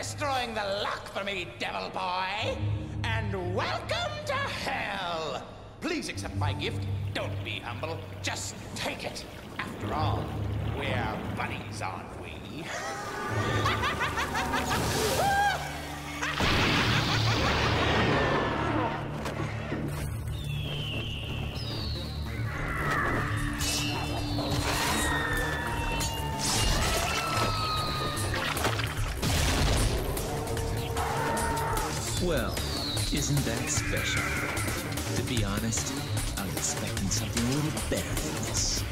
destroying the luck for me, devil boy. And welcome to hell. Please accept my gift. Don't be humble. Just take it. After all, we're buddies, aren't we? Well, isn't that special? To be honest, I was expecting something a little better than this.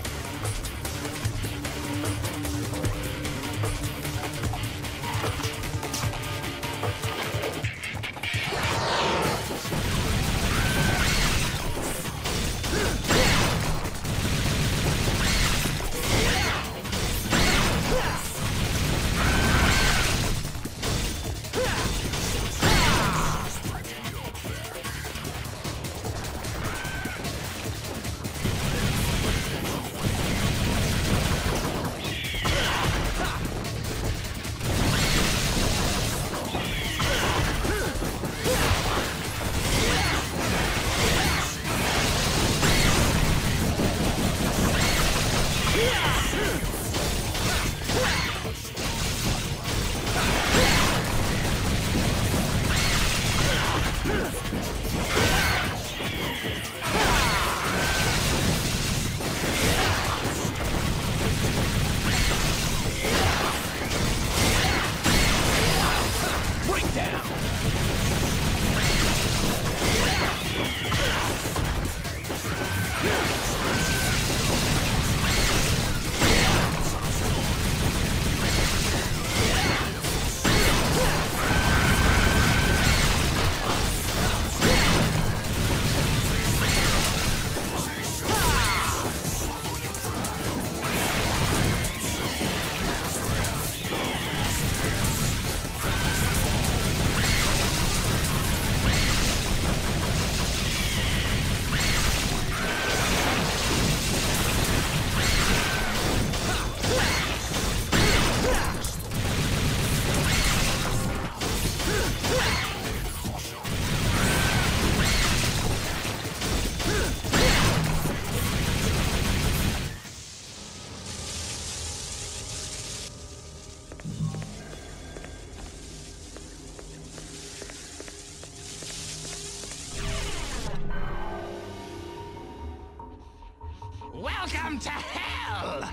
To hell!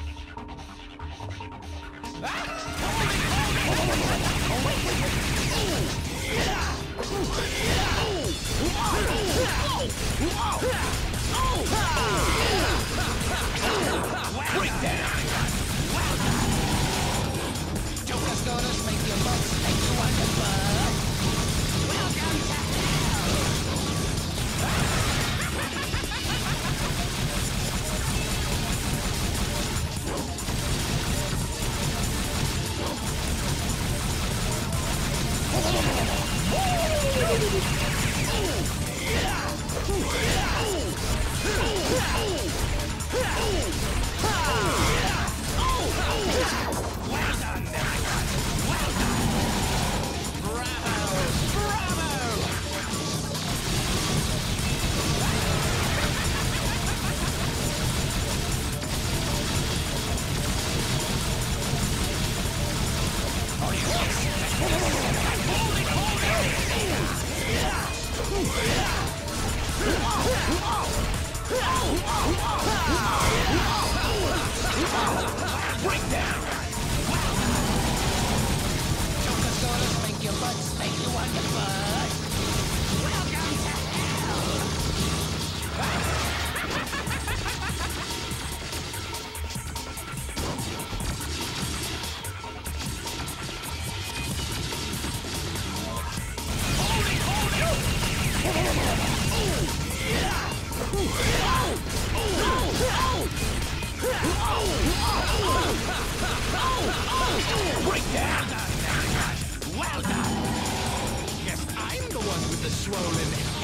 Joker's gonna make your butt make you want swollen.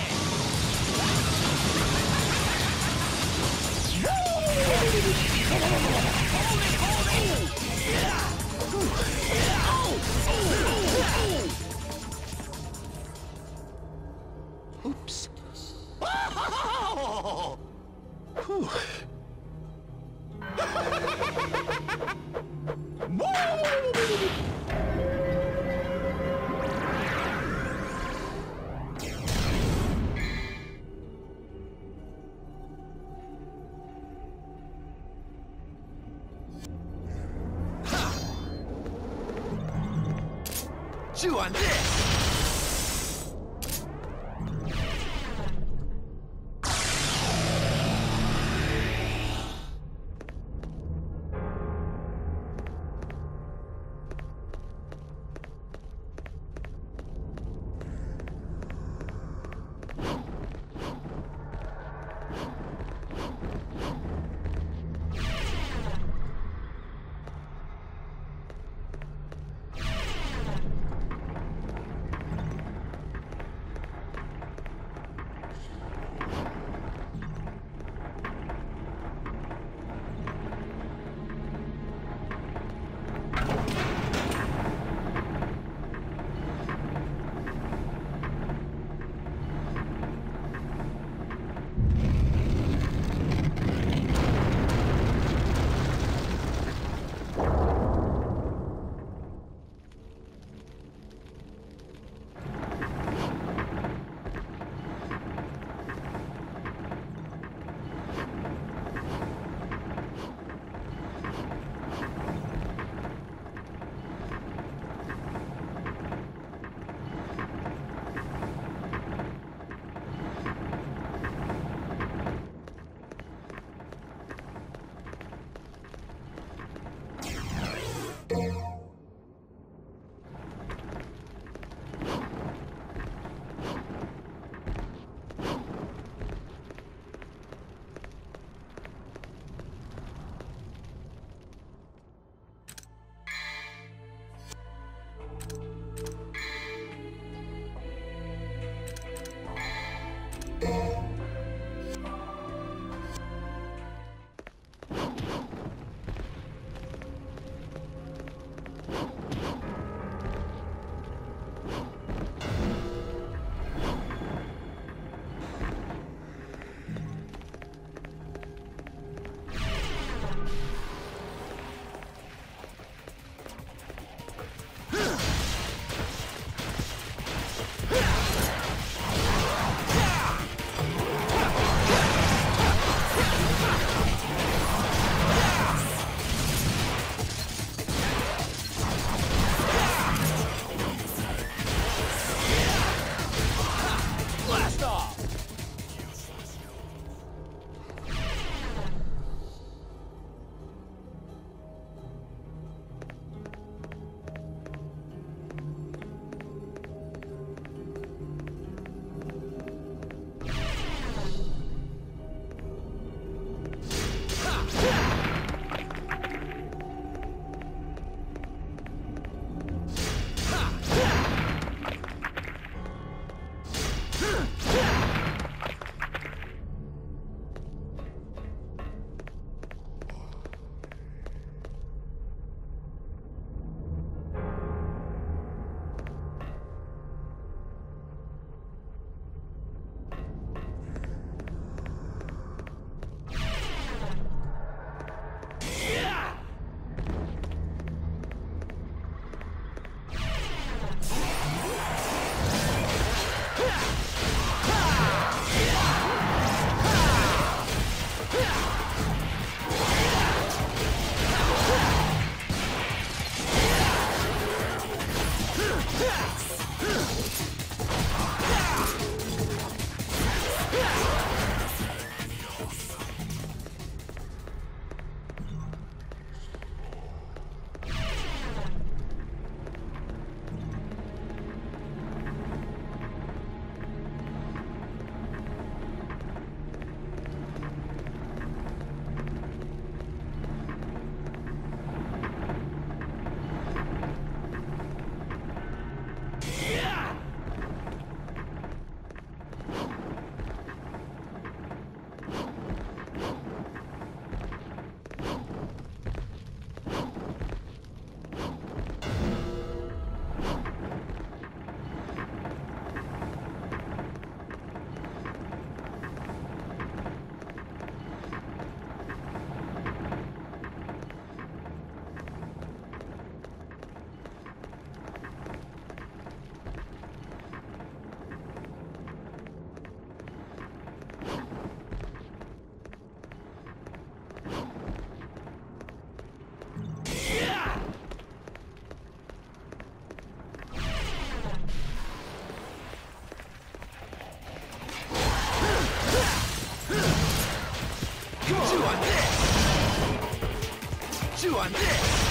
Chew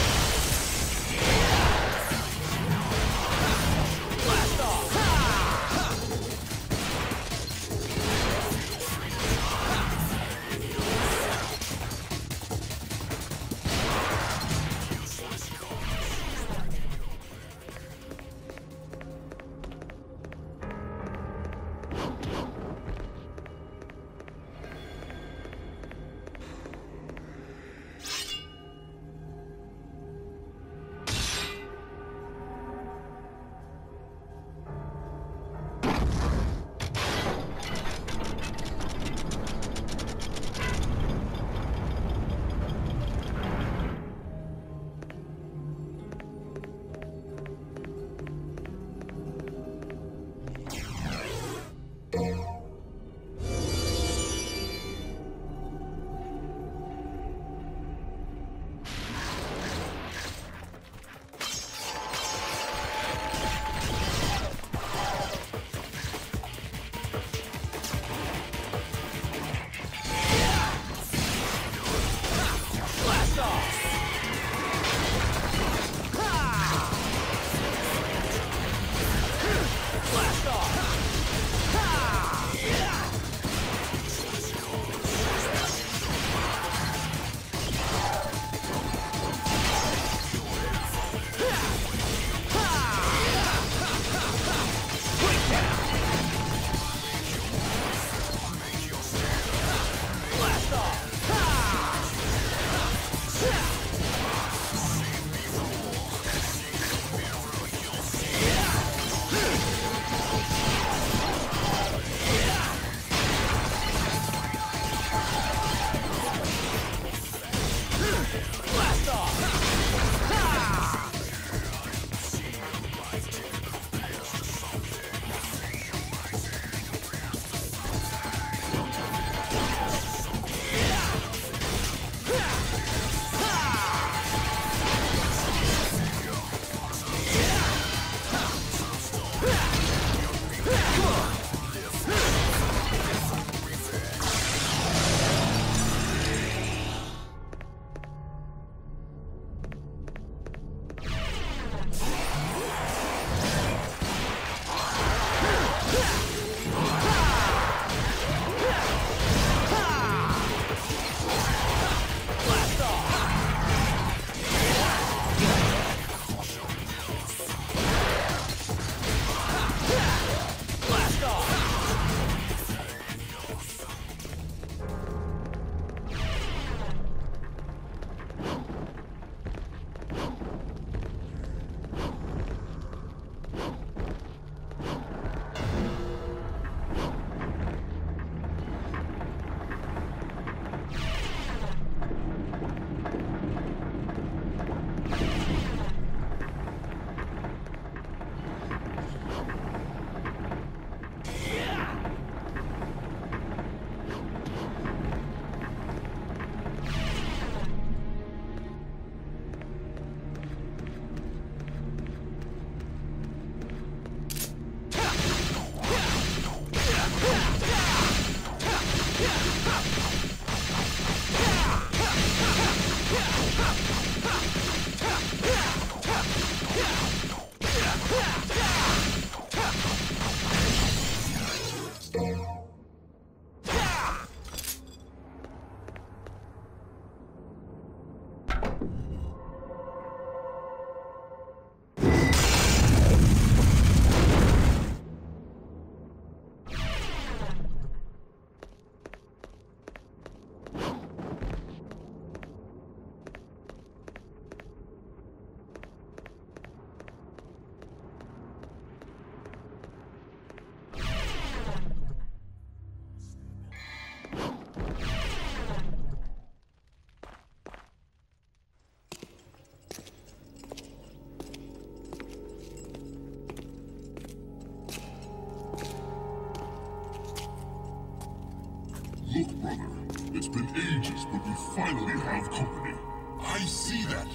ages, but we finally have company. I see that.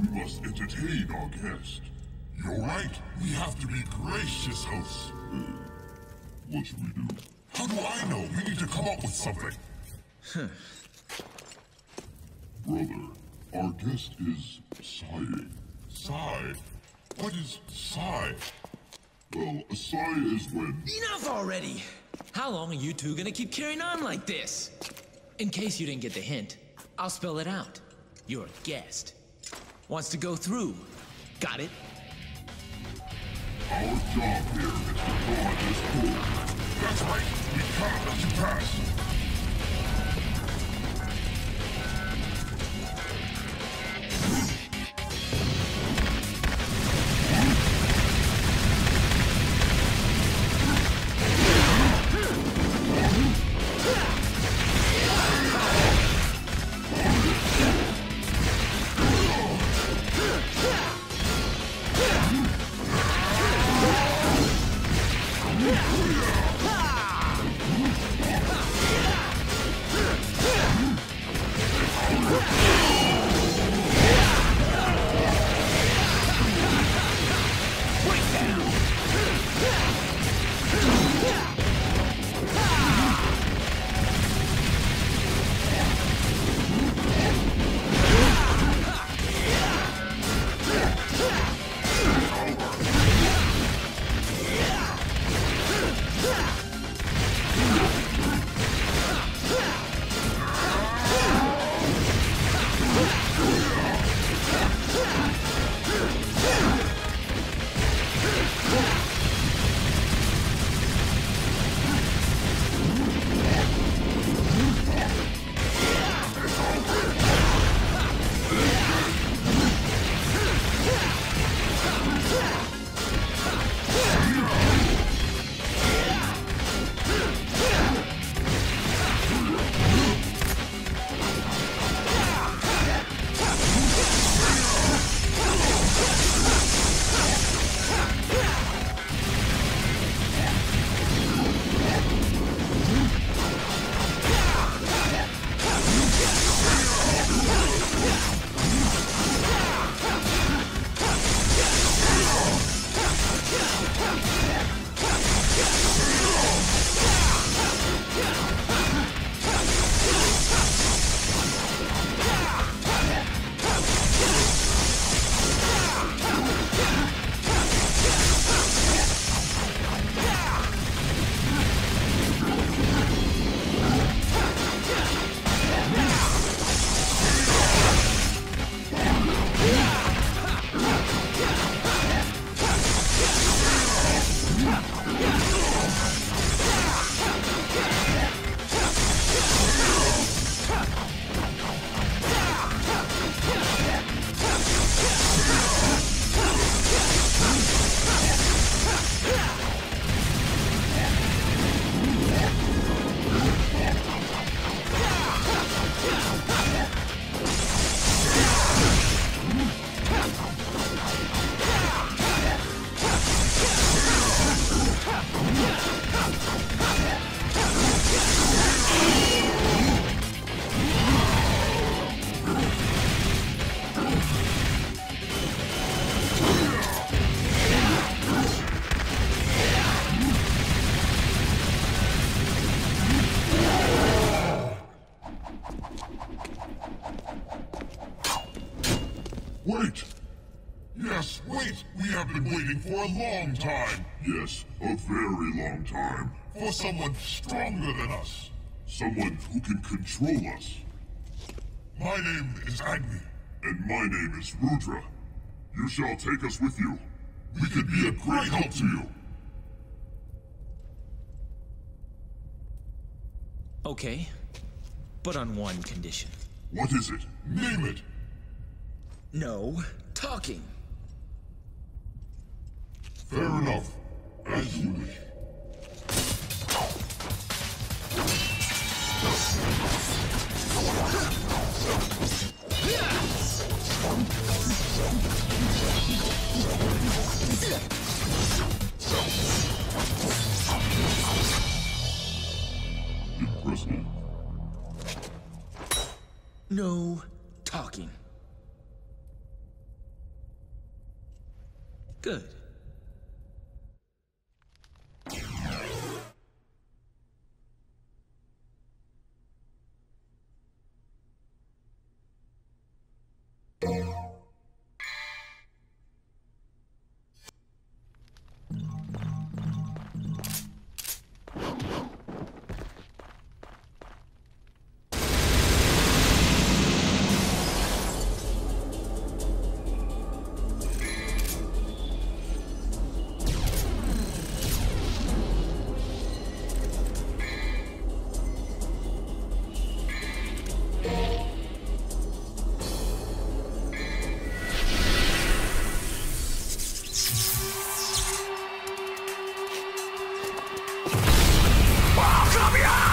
We must entertain our guest. You're right. We have to be gracious hosts. Uh, what should we do? How do I know? We need to come up with something. Brother, our guest is sighing. Sigh? What is sigh? Well, a sigh is when... Enough already! How long are you two gonna keep carrying on like this? In case you didn't get the hint, I'll spell it out. Your guest. Wants to go through. Got it? Our job here is to guard this pool. That's right. We can't let you pass. Long time! Yes, a very long time. For someone stronger than us. Someone who can control us. My name is Agni. And my name is Rudra. You shall take us with you. We can be a great help to you. Okay. But on one condition. What is it? Name it! No talking. Fair enough. As you wish. Impressive. No talking. Good. Come here!